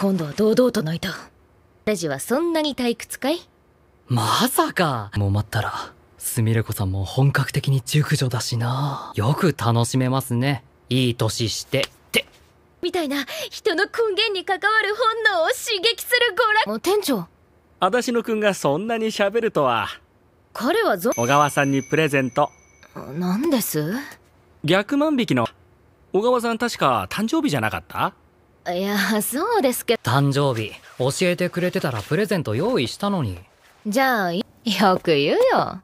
今度は堂々と泣いた。レジはそんなに退屈かい？まさか。もう待ったら。すみれ子さんも本格的に熟女だしな。よく楽しめますね。いい年して。ってみたいな。人の根源に関わる本能を刺激する娯楽。もう店長。あだしのくんがそんなに喋るとは。彼はぞ。小川さんにプレゼント。何です？逆万引きの。小川さん確か誕生日じゃなかった？いやそうですけど。誕生日教えてくれてたらプレゼント用意したのに。じゃあよく言うよ。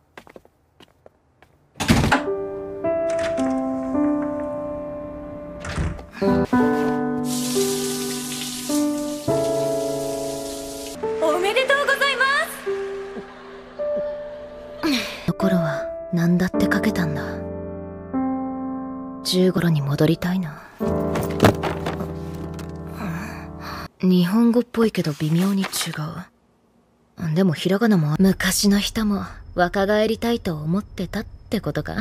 おめでとうございところは何だってかけたんだ。15頃に戻りたいな日本語っぽいけど微妙に違う。でもひらがなも昔の人も若返りたいと思ってたってことか？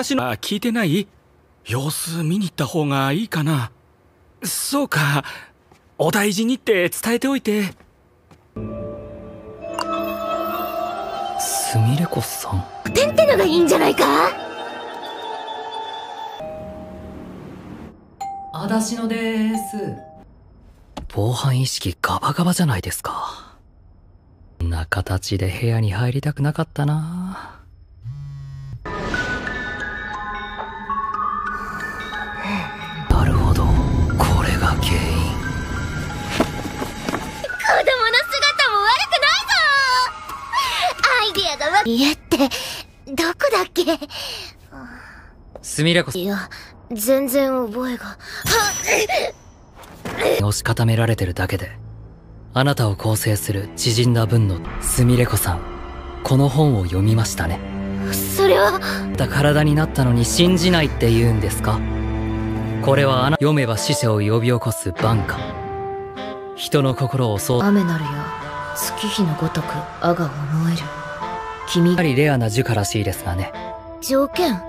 あだしのあ聞いてない？様子見に行った方がいいかな？そうか。お大事にって伝えておいて。すみれ子さん。てんてのがいいんじゃないか？あだしのです。防犯意識ガバガバじゃないですか。こんな形で部屋に入りたくなかったなな家ってどこだっけ？すみれ子さいや全然覚えが。ん押し固められてるだけであなたを構成する縮んだ分のすみれ子さんこの本を読みましたね。それは？だ体になったのに信じないって言うんですか？これはあな読めば死者を呼び起こす晩歌人の心をそう。雨なるや月日のごとく我が思える君やはりレアな樹からしいですがね。条件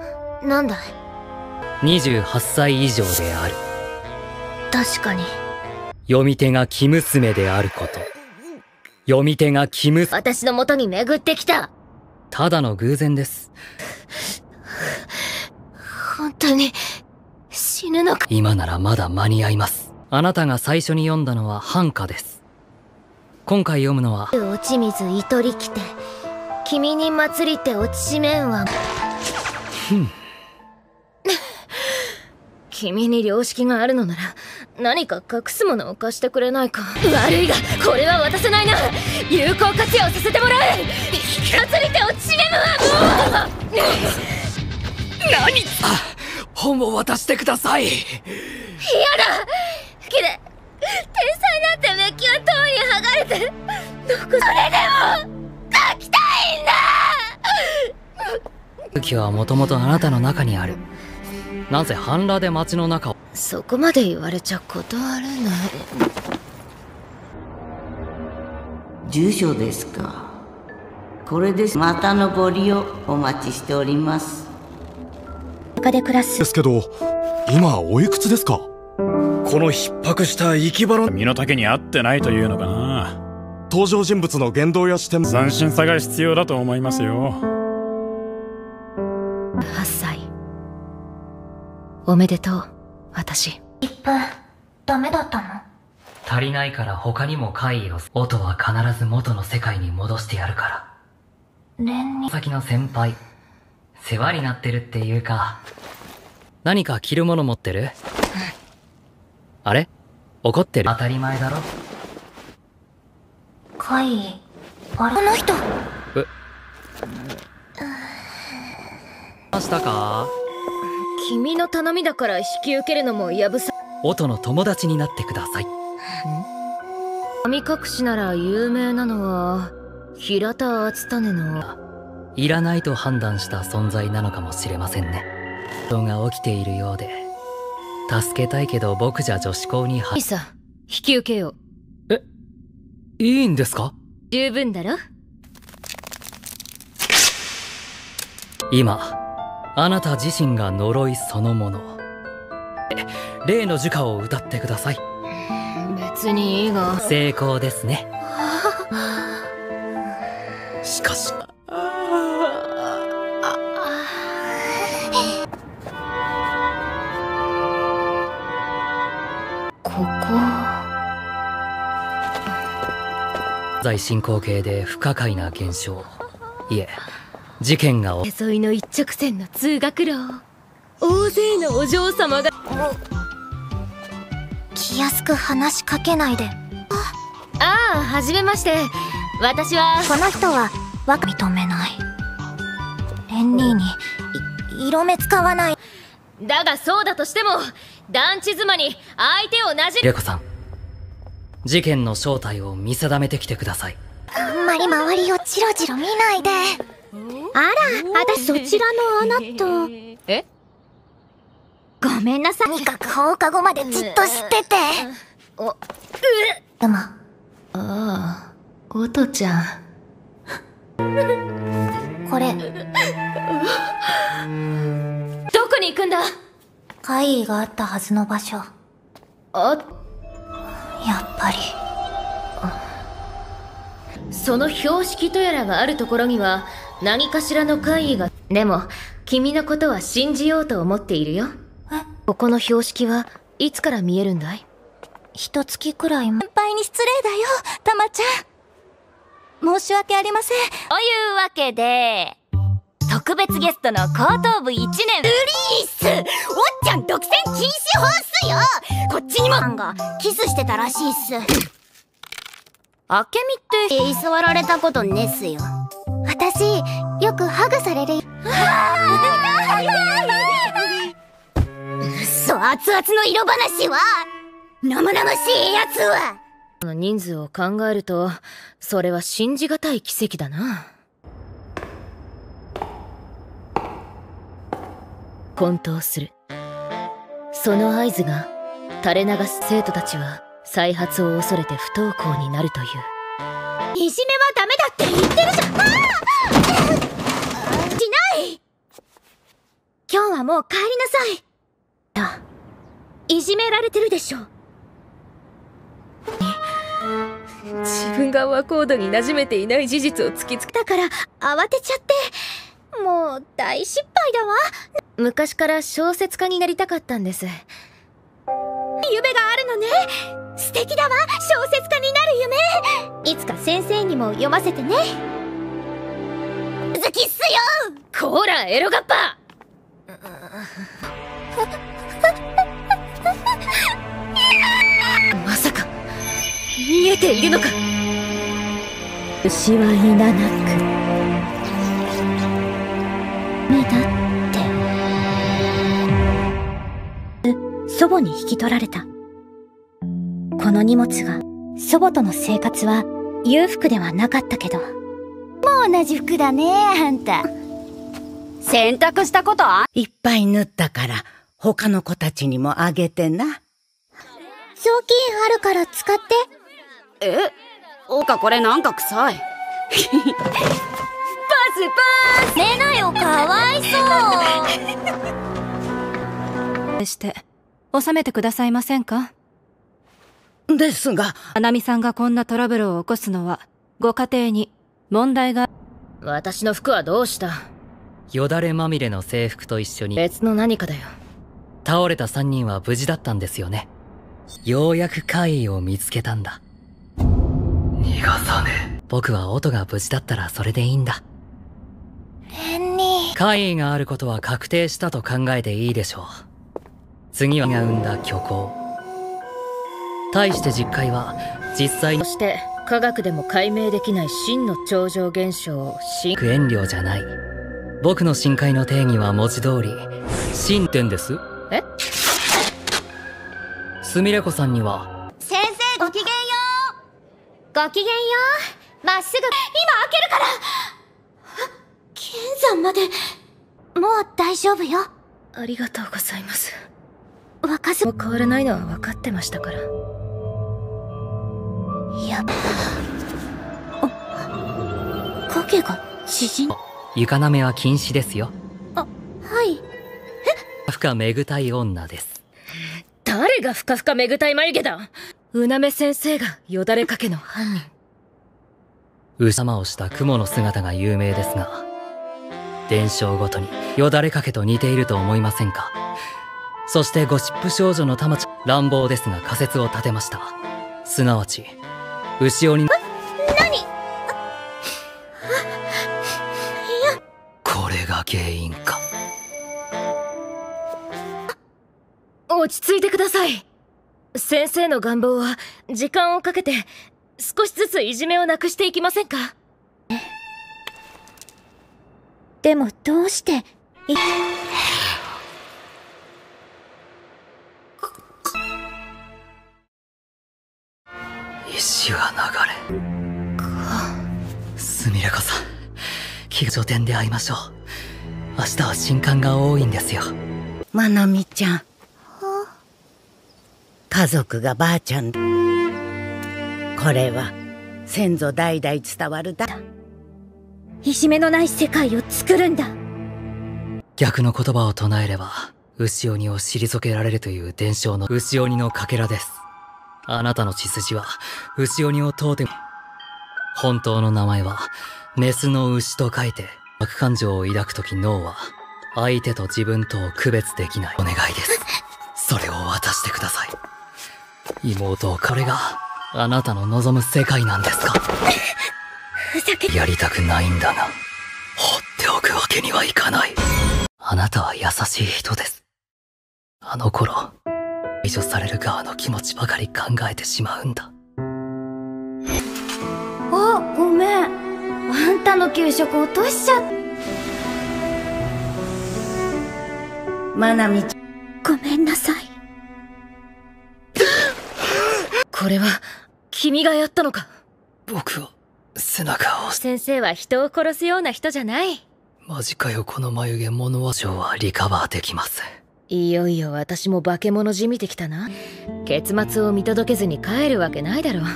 なんだい？28歳以上である。確かに。読み手が生娘であること。読み手が生娘。私の元に巡ってきた。ただの偶然です。本当に死ぬのか？今ならまだ間に合います。あなたが最初に読んだのは半歌です。今回読むのは。落ち水糸りきて君に祭りて落ちしめんは。君に良識があるのなら何か隠すものを貸してくれないか。悪いがこれは渡せないな。有効活用させてもらう。祭りて落ちしめんはもう。何？本を渡してください。嫌だ。きれ武器はもともとあなたの中にある。なぜ半裸で街の中を？そこまで言われちゃ断れない。住所ですか？これです。またのご利用お待ちしております。他で暮らす。ですけど今おいくつですか？この逼迫した生き場の身の丈に合ってないというのかな。登場人物の言動や視点。斬新さが必要だと思いますよおめでとう私。一分ダメだったの？足りないから他にも怪異を。音は必ず元の世界に戻してやるから。蓮に。先の先輩世話になってるっていうか。何か着るもの持ってる？あれ？怒ってる？当たり前だろ。怪異？あれ？この人。ましたか？君の頼みだから引き受けるのもやぶさ。音の友達になってください。神隠しなら有名なのは平田篤胤の。いらないと判断した存在なのかもしれませんね。ことが起きているようで。助けたいけど僕じゃ女子校に入いいさ。引き受けよう。え？いいんですか？十分だろ？今あなた自身が呪いそのもの。え例の儒歌を歌ってください。別にいいが。成功ですね。しかし。ここ。在進行形で不可解な現象。いえ事件が起沿いの一直線の通学路大勢のお嬢様が。気安く話しかけないで。ああはじめまして。私は。この人はわ認めない。レンニーにい色目使わない。だがそうだとしても団地妻に相手をなじレコさん事件の正体を見定めてきてください。あんまり周りをチロチロ見ないであら私そちらのあなた。え？ごめんなさい。とにかく放課後までずっと知って。ておでも。ああおとちゃん。これ。どこに行くんだ？会議があったはずの場所。やあっぱり。その標識とやらがあるところには何かしらの会議が。でも君のことは信じようと思っているよ。ここの標識はいつから見えるんだい？一月くらい先輩に失礼だよたまちゃん。申し訳ありません。というわけで特別ゲストの後頭部1年。リース。おっちゃん独占禁止ホースよ。こっちにも。さんがキスしてたらしいっす。あけみって居座られたことねっすよ私よくハグされるそ熱々の色話は生々しいやつは。人数を考えるとそれは信じがたい奇跡だな。混沌する。その合図が垂れ流す生徒たちは再発を恐れて不登校になるといういじめはダメだって言ってるじゃん。しない今日はもう帰りなさいいじめられてるでしょ自分がワコードに馴染めていない事実を突きつけだから慌てちゃってもう大失敗だわ昔から小説家になりたかったんです夢があるの。ね素敵だわ小説家になる夢。いつか先生にも読ませてね。好きっすよ。こらエロガッパ。まさか見えているのか。牛は稲なく。目だって。祖母に引き取られたこの荷物が祖母との生活は裕福ではなかったけど。もう同じ服だねあんた。洗濯したことあいっぱい縫ったから他の子たちにもあげてな。賞金あるから使って。え？おかこれなんか臭い。パスパス。寝なよかわいそう。して収めてくださいませんか？ですが。花見さんがこんなトラブルを起こすのはご家庭に問題が。私の服はどうした？よだれまみれの制服と一緒に。別の何かだよ。倒れた3人は無事だったんですよね。ようやく怪異を見つけたんだ。逃がさね僕は音が無事だったらそれでいいんだ。レンニー怪異があることは確定したと考えていいでしょう。次はが生んだ虚構対して実会は実際にそして科学でも解明できない真の超常現象を真遠慮じゃない。僕の深海の定義は文字通り真点です。え？すみれ子さんには先生ごきげんよう。ごきげんよう。まっすぐ。今開けるから。山まで。もう大丈夫よ。ありがとうございます。若ずもう変わらないのは分かってましたからやば影が縮ん床なめは禁止ですよ。はい。ふかめぐたい女です。誰がふかふかめぐたい眉毛だ？うなめ先生がよだれかけの犯人。牛様をした雲の姿が有名ですが伝承ごとによだれかけと似ていると思いませんか？そしてゴシップ少女の玉ち乱暴ですが仮説を立てました。すなわち牛鬼何？これが原因か。落ち着いてください。先生の願望は時間をかけて少しずついじめをなくしていきませんか？でもどうして？い石は流れ。すみれこさん気が書店で会いましょう。明日は新刊が多いんですよ。まなみちゃん。家族がばあちゃん。これは先祖代々伝わるだ。いじめのない世界を作るんだ。逆の言葉を唱えれば牛鬼を退けられるという伝承の牛鬼のかけらですあなたの血筋は牛鬼を問うて本当の名前はメスの牛と書いて悪感情を抱くとき脳は相手と自分とを区別できない。お願いです。それを渡してください。妹これがあなたの望む世界なんですか？ふざけ。やりたくないんだが放っておくわけにはいかない。あなたは優しい人です。あの頃移除される側の気持ちばかり考えてしまうんだ。あごめん。あんたの給食落としちゃっまなみちゃん。ごめんなさい。これは君がやったのか。僕は背中を先生は人を殺すような人じゃない。マジかよこの眉毛。物は上はリカバーできますいよいよ私も化け物じみてきたな。結末を見届けずに帰るわけないだろう。こ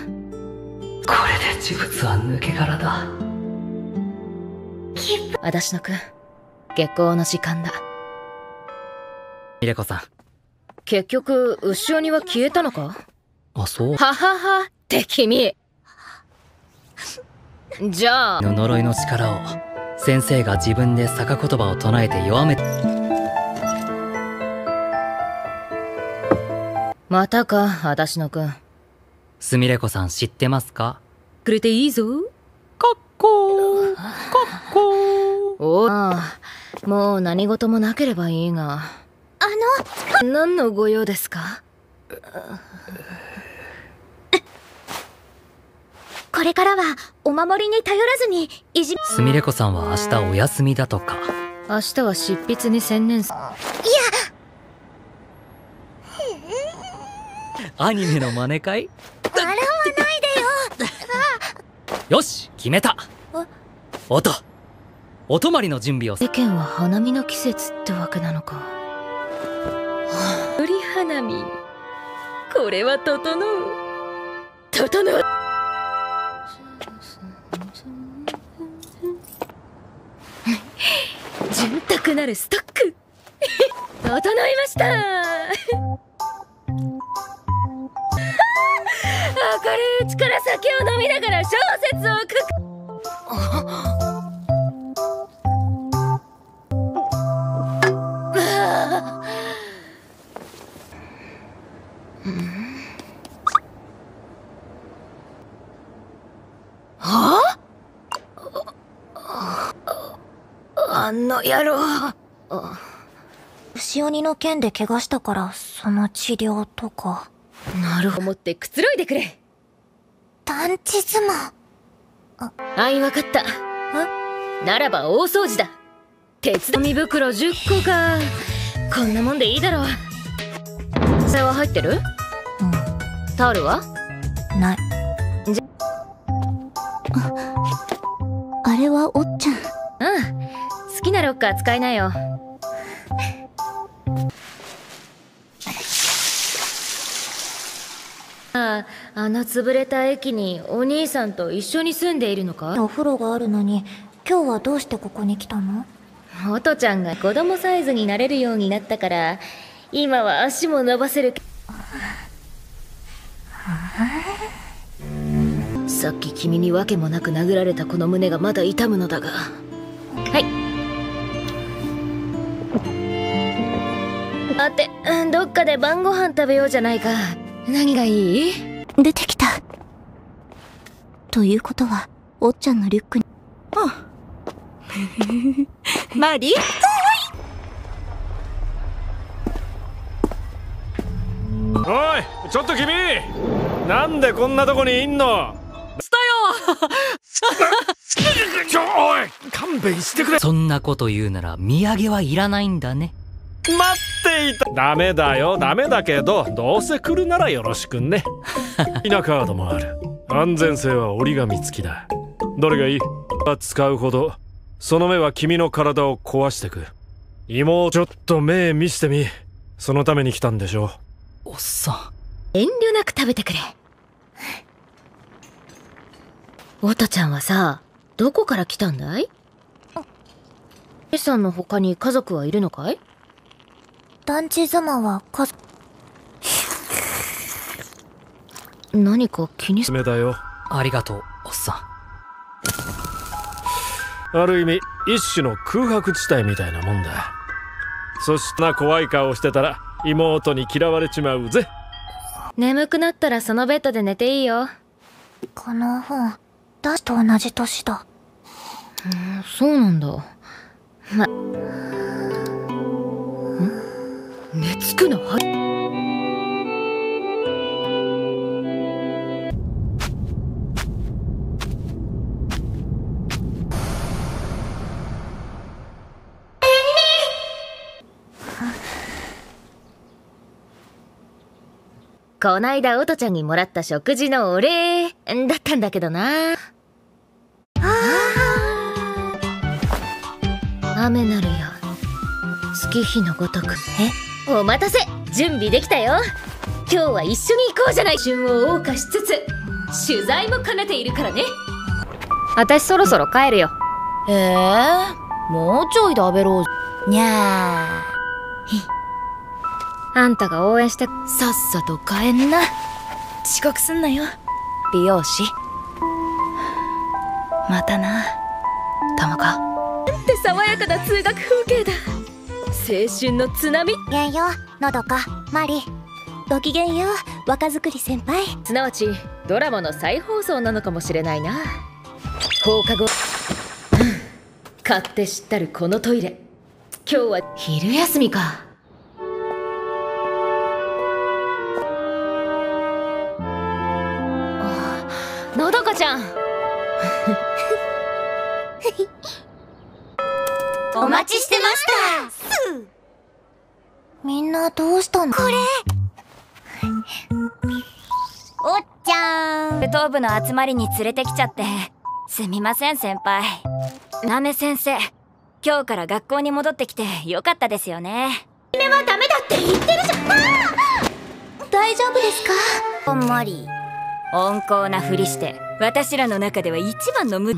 れで呪物は抜け殻だ。私のくん下校の時間だ。ミレコさん。結局牛鬼は消えたのか？あそう。ははは。って君。じゃあ。の呪いの力を先生が自分で逆言葉を唱えて弱めまたか私のくんすみれこさん知ってますか？くれていいぞ。かっこーかっこー。おああもう何事もなければいいが。あの何のご用ですか？これからはお守りに頼らずにいじすみれこさんは明日お休みだとか。明日は執筆に専念すいやアニメの真似かい笑わないでよ。よし決めた。音。お泊まりの準備を世間は花見の季節ってわけなのか。鳥花見。これは整う。整う。潤沢なるストック。整いました酒を飲みながら小説を書く。はあ？あの野郎。牛鬼の剣で怪我したからその治療とか。なるほど。思ってくつろいでくれ探知妻あ。いわかった。ならば大掃除だ。鉄道み袋10個か。こんなもんでいいだろう。それは入ってる？うん。タオルは？ない。じあ。あれはおっちゃん。うん。ッカー使いなよあの潰れた駅にお兄さんと一緒に住んでいるのか？お風呂があるのに今日はどうしてここに来たの？おとちゃんが子供サイズになれるようになったから今は足も伸ばせるさっき君に訳もなく殴られたこの胸がまだ痛むのだが。はい。あてうんどっかで晩ご飯食べようじゃないか。何がいい？出てきた。ということはおっちゃんのリュックに。あマリおいちょっと君。なんでこんなとこにいんの？ちょおい勘弁してくれ。そんなこと言うなら土産はいらないんだね待っていた。ダメだよ。ダメだけどどうせ来るならよろしくね。好きなカードもある。安全性は折り紙付きだ。どれがいい？使うほど。その目は君の体を壊してく。妹ちょっと目見してみ。そのために来たんでしょおっさん。遠慮なく食べてくれ。おとちゃんはさどこから来たんだい？えさんの他に家族はいるのかい？団地妻は家族何か気にすめだよ。ありがとうおっさん。ある意味一種の空白地帯みたいなもんだ。そしな怖い顔してたら妹に嫌われちまうぜ。眠くなったらそのベッドで寝ていいよ。この本ダシと同じ年だ。うんそうなんだ。まつくの？はこないだおとちゃんにもらった食事のお礼だったんだけどな。雨なるや月日のごとく。え？お待たせ。準備できたよ。今日は一緒に行こうじゃない。旬を謳歌しつつ取材も兼ねているからね。私そろそろ帰るよ。ええー、もうちょい食べろ。にゃー。あんたが応援して。さっさと帰んな。遅刻すんなよ。美容師。またな。玉かって爽やかな通学風景だ。青春の津波。げんよのどかマリ。ごきげんよ若作り先輩。すなわちドラマの再放送なのかもしれないな。放課後。買って知ったるこのトイレ。今日は昼休みか。のどかちゃん。お待ちしてましたみんなどうしたの？これ。おっちゃん。武闘部の集まりに連れてきちゃって。すみません先輩。なめ先生。今日から学校に戻ってきてよかったですよね。姫はダメだって言ってるじゃん。大丈夫ですか？あんまり温厚なふりして私らの中では一番の無。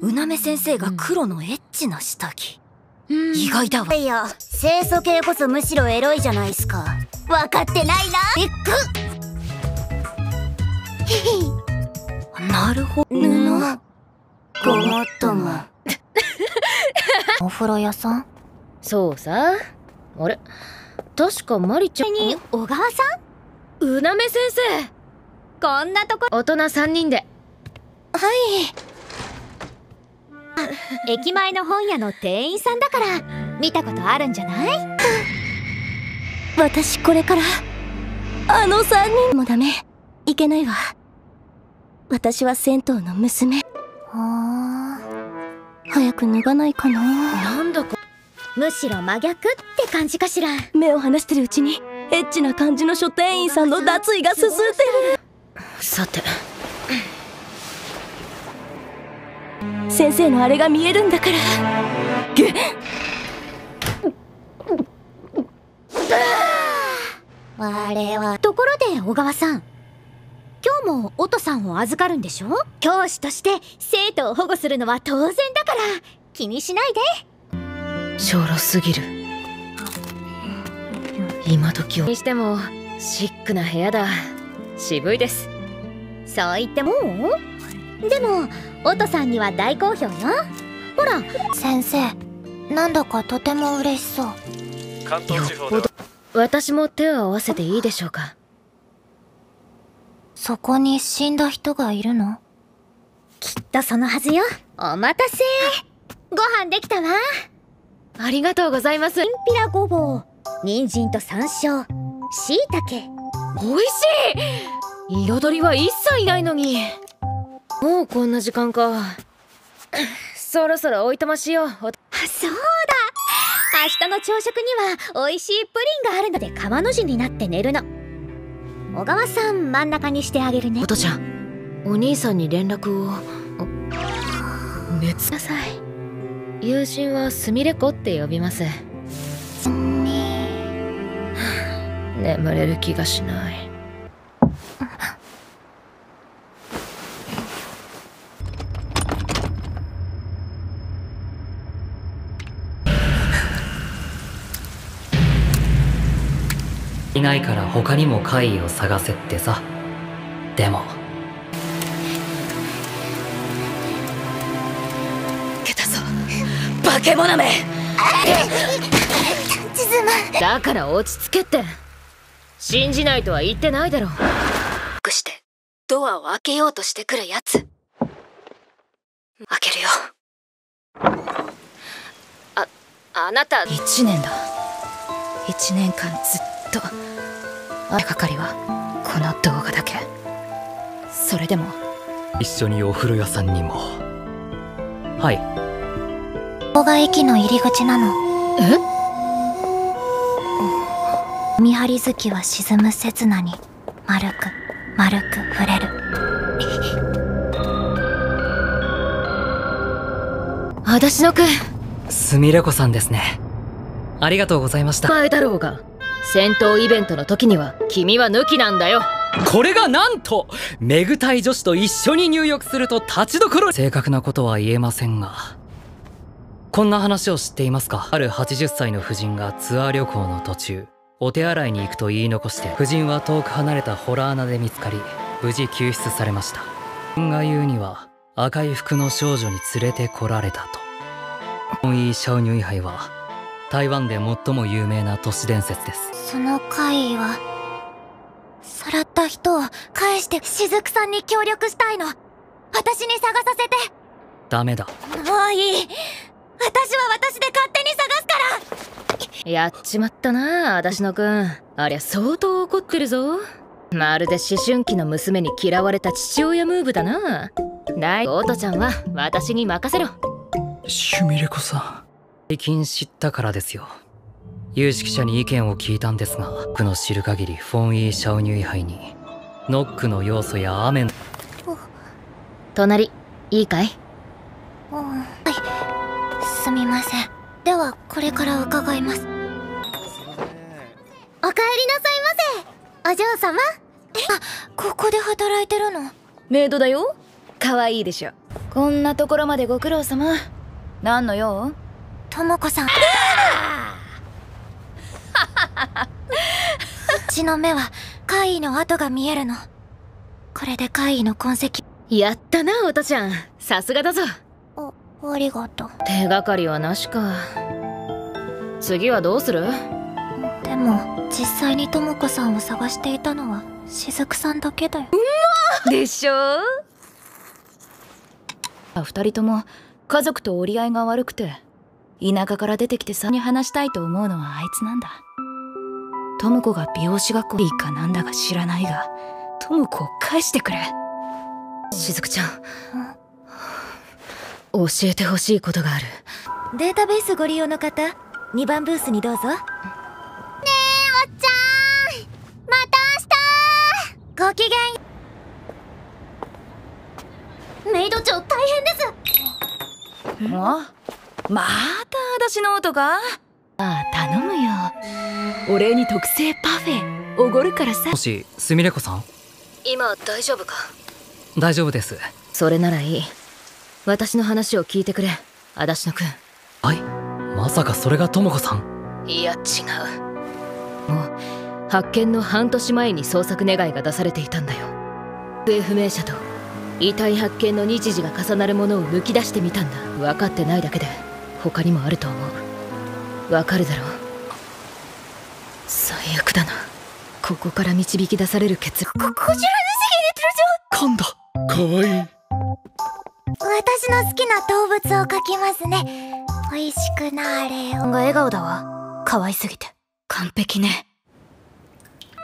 うなめ先生が黒のエッチな下着意外だわ。いや清楚系こそむしろエロいじゃないっすか。分かってないな。ビッグなるほど。布。ごもっとも。お風呂屋さん？そうさ。あれ？確かマリちゃん。に小川さん？うなめ先生。こんなとこ。大人3人で。はい駅前の本屋の店員さんだから見たことあるんじゃない？私これからあの3人もダメ。いけないわ。私は銭湯の娘。あ早く脱がないかな。なんだかむしろ真逆って感じかしら？目を離してるうちにエッチな感じの書店員さんの脱衣が進んでる。さて先生のあれが見えるんだから。ぐっ我は。ところで小川さん今日も音さんを預かるんでしょ？教師として生徒を保護するのは当然だから気にしないで。ちょろすぎる。今時を。にしてもシックな部屋だ。渋いです。そう言ってもでも音さんには大好評よ。ほら先生なんだかとても嬉しそう。関東地方ほど。私も手を合わせていいでしょうか。そこに死んだ人がいるの？きっとそのはずよ。お待たせ。ご飯できたわ。ありがとうございます。きんぴらごぼう人参と山椒しいたけ美味しい。彩りは一切ないのにもうこんな時間か。そろそろおいとましよう。あそうだ。明日の朝食には美味しいプリンがあるので川の字になって寝るの。小川さん真ん中にしてあげるね。おとちゃんお兄さんに連絡を。熱なさい。友人はすみれ子って呼びます。眠れる気がしないいないから他にも怪異を探せってさ。でも。けたぞ化け物め。だから落ち着けっ？て信じないとは言っ？てないだろくしてドアを開けようとしてくるやつ開けるよああなた1年だ1年間ずっ？と手がかりはこの動画だけ。それでも。一緒にお風呂屋さんにも。はい。ここが駅の入り口なの。え？見張り月は沈む刹那に丸く丸く触れる。私の句。すみれ子さんですね。ありがとうございました。前だろうが戦闘イベントの時には君は抜きなんだよ。これがなんとメグ隊女子と一緒に入浴すると立ちどころ。正確なことは言えませんが。こんな話を知っていますか？ある80歳の婦人がツアー旅行の途中。お手洗いに行くと言い残して婦人は遠く離れたホラー穴で見つかり無事救出されました。婦人が言うには赤い服の少女に連れてこられたと。本イー・シャオニュイ杯は台湾で最も有名な都市伝説です。その怪異はさらった人を返して雫さんに協力したいの。私に探させて。ダメだ。もういい。私は私で勝手に探すから。やっちまったな私のくん。ありゃ相当怒ってるぞ。まるで思春期の娘に嫌われた父親ムーブだな。ないオトちゃんは私に任せろ。シュミレコさん最近知ったからですよ。有識者に意見を聞いたんですが僕の知る限りフォン・イー・シャオニュイ杯にノックの要素や雨の隣いいかい？うんはい。すみません。ではこれから伺います。おかえりなさいませ。お嬢様？あここで働いてるの？メイドだよ。可愛いでしょ。こんなところまでご苦労様。何の用？ともこさん。うちの目は怪異の跡が見えるの。これで怪異の痕跡。やったなオトちゃん。さすがだぞ。あありがとう。手がかりはなしか。次はどうする？でも実際にともこさんを探していたのは雫さんだけだよ。でしょ？二人とも家族と折り合いが悪くて田舎から出てきてさに話したいと思うのはあいつなんだ。智子が美容師学校いいかなんだか知らないが智子を返してくれ。しずくちゃん。教えてほしいことがある。データベースご利用の方2番ブースにどうぞ。ねえおっちゃん。また明日。ごきげん。メイド長大変ですまた私の音かああ頼むよ。お礼に特製パフェおごるからさ。もしすみれ子さん？今大丈夫か？大丈夫です。それならいい。私の話を聞いてくれ足立野くん。はい。まさかそれがとも子さん？いや違う。もう発見の半年前に捜索願いが出されていたんだよ。行方不明者と遺体発見の日時が重なるものを抜き出してみたんだ。分かってないだけで他にもあると思う。わかるだろう。最悪だな。ここから導き出される結論ここじらぬ噛んだかわいい私の好きな動物を描きますね。美味しくなれが笑顔だわ。可愛すぎて。完璧ね。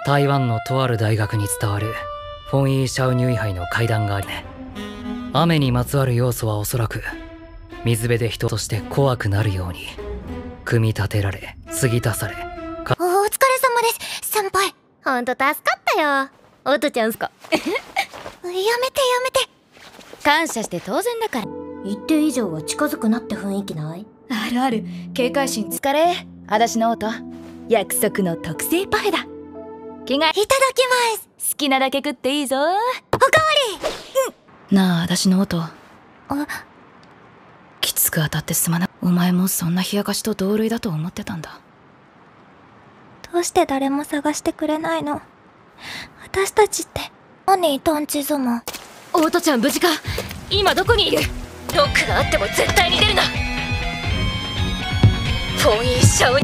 台湾のとある大学に伝わる。フォン・イー・シャウニュイ杯の階段がありね。雨にまつわる要素はおそらく水辺で人として怖くなるように組み立てられ継ぎ足されおお疲れ様です。先輩。ほんと助かったよ。おとちゃんすか？やめてやめて。感謝して当然だから。一定以上は近づくなって雰囲気ない？あるある。警戒心疲れ。私の音約束の特製パフェだ。着替えいただきます。好きなだけ食っていいぞ。おかわり。なあ私の音あきつく当たってすまなお前もそんな冷やかしと同類だと思ってたんだ。どうして誰も探してくれないの？私たちって何トンチズも？オートちゃん無事か？今どこにいる？ロックがあっても絶対に出るな！フォンイーシャオ